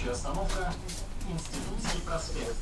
Следующая остановка – Институтский проспект.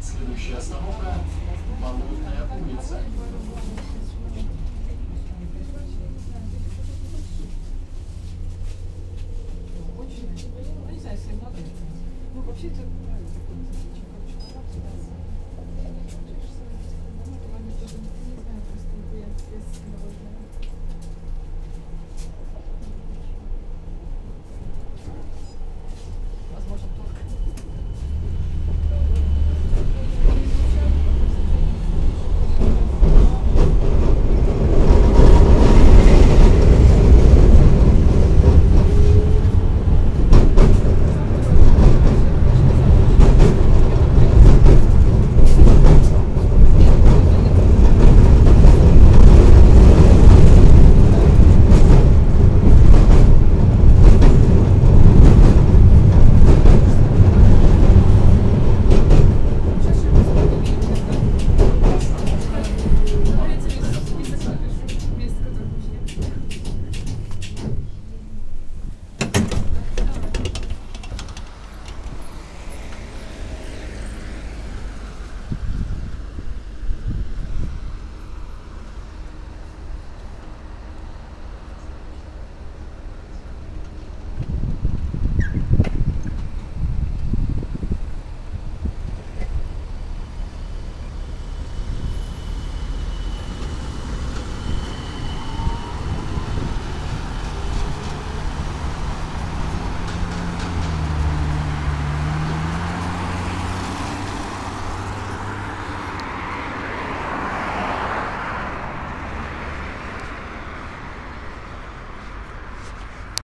Следующая остановка – Болотная улица. Ну, вообще-то, не знаю, просто я, я